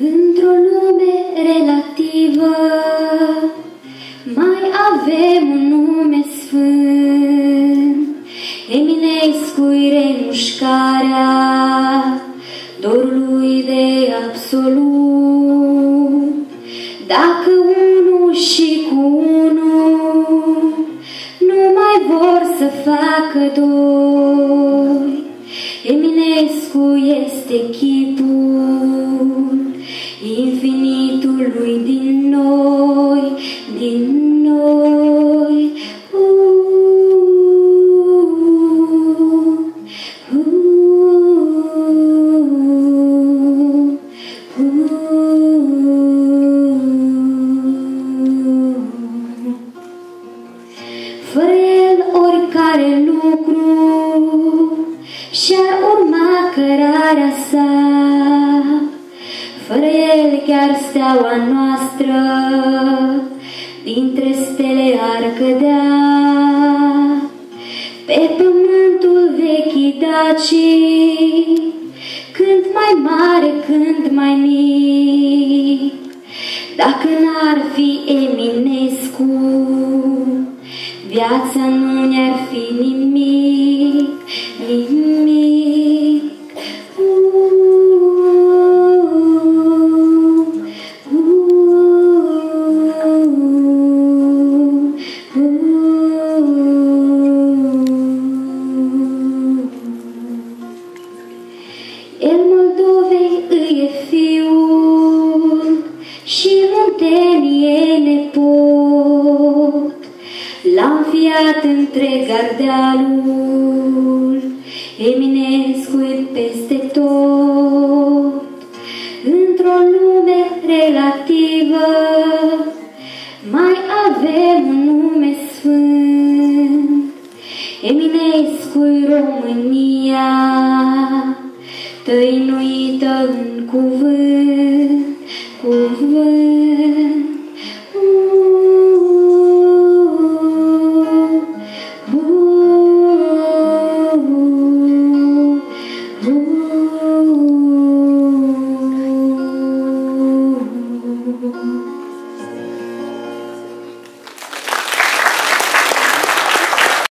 Într-o lume relativă mai avem un nume sfânt. Eminescu-i remușcarea dorului de absolut. Dacă unul și cu unul nu mai vor să facă doi, Eminescu este chipul infinitului din noi, din noi. Uh, uh, uh. Fără el oricare lucru și-ar urma cărarea sa. Fără el chiar steaua noastră dintre stele ar cădea. Pe pământul vechii daci, când mai mare, când mai mic, dacă n-ar fi Eminescu, viața nu ne-ar fi nimic, nimic. E fiul și Muntenie e nepot. L-a înfiat întreg Ardealul, Eminescu peste tot. Într-o lume relativă mai avem un nume sfânt, Eminescu România tăinuită în cuvânt.